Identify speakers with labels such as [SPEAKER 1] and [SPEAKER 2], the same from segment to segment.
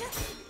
[SPEAKER 1] Just...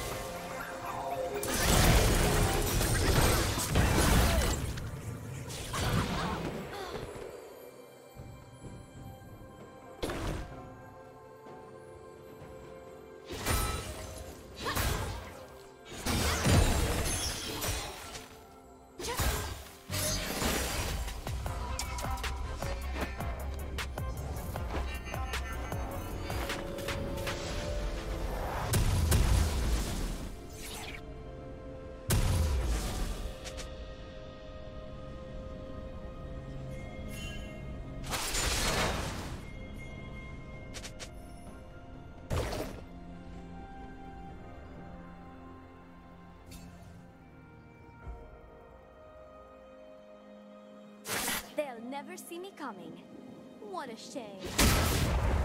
[SPEAKER 2] Never see me coming. What a shame.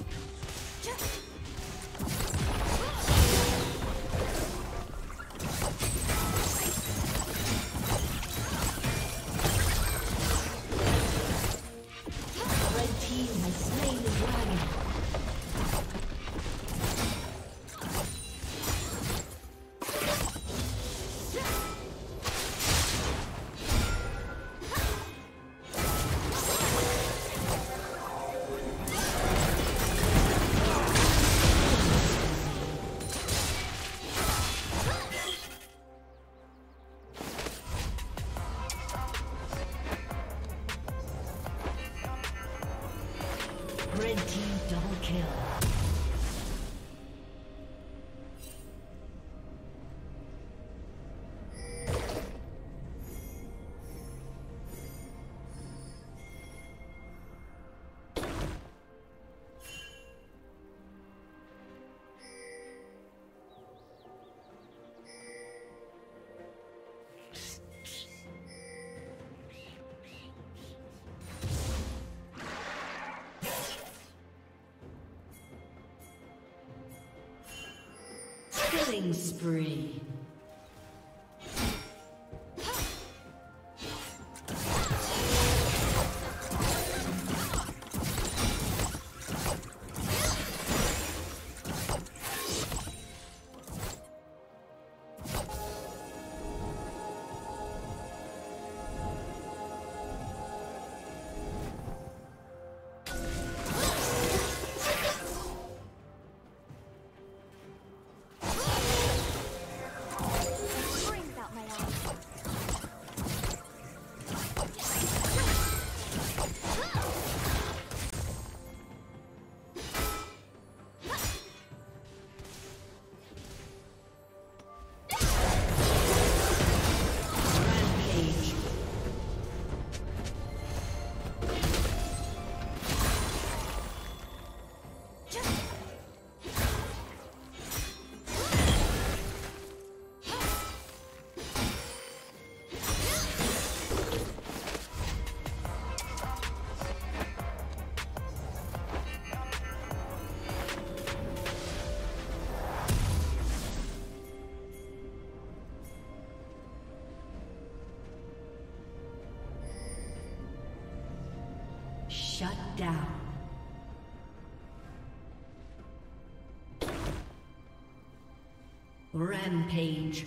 [SPEAKER 1] Red Killing spree. down. Rampage.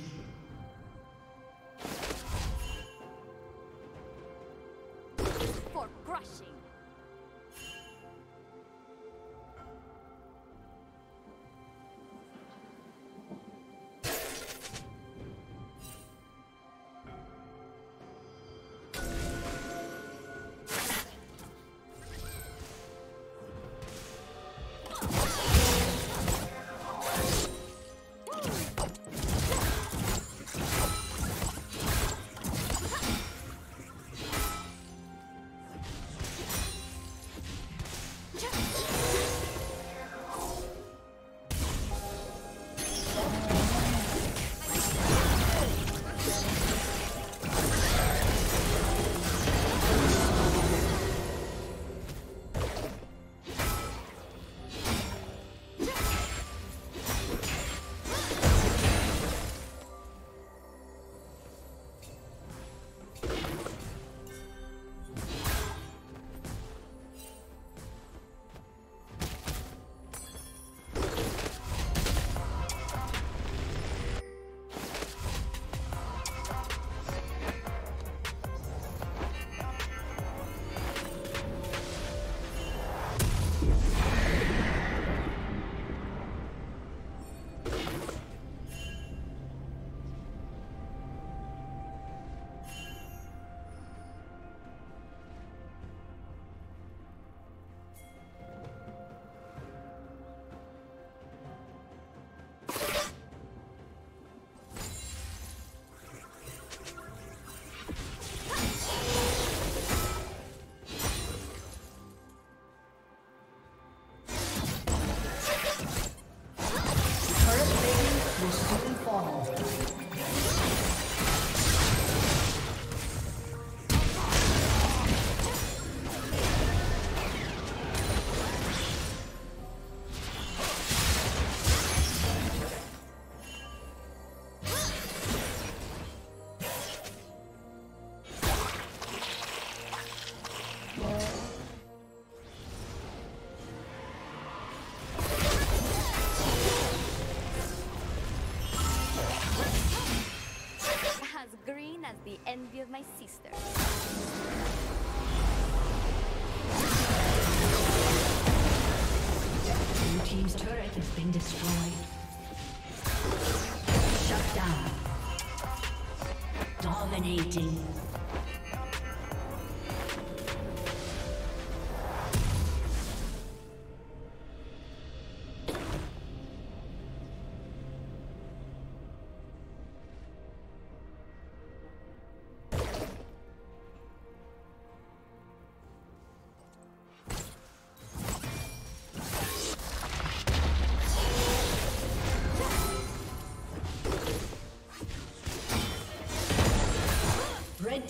[SPEAKER 1] destroyed. Shut down. Dominating.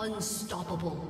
[SPEAKER 1] Unstoppable.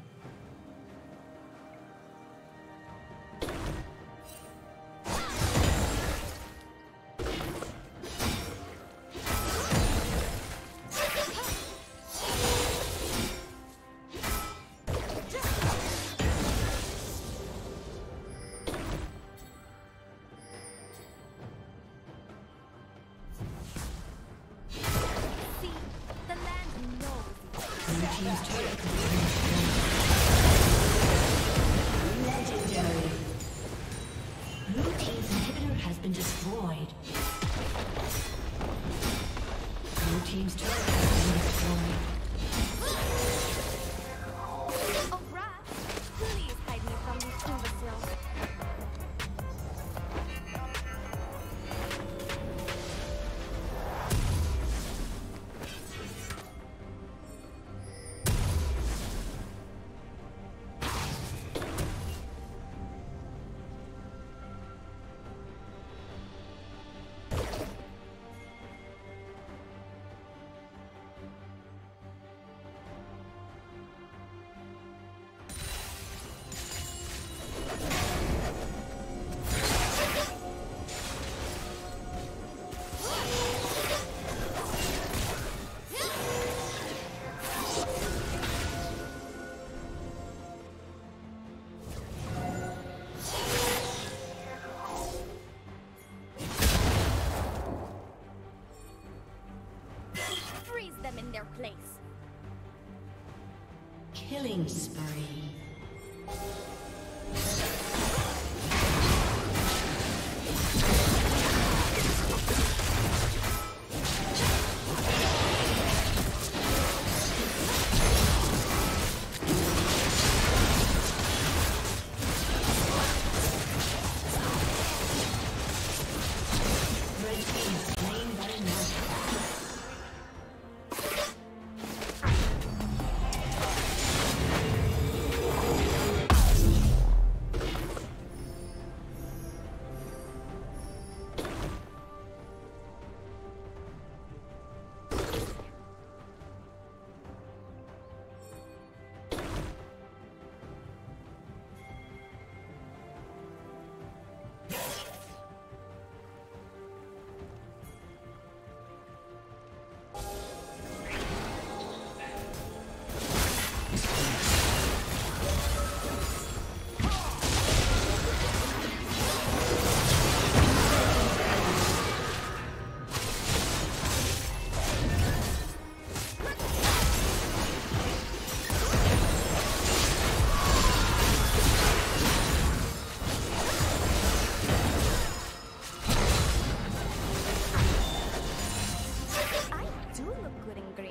[SPEAKER 1] Killing spree. Disconnected. A summoner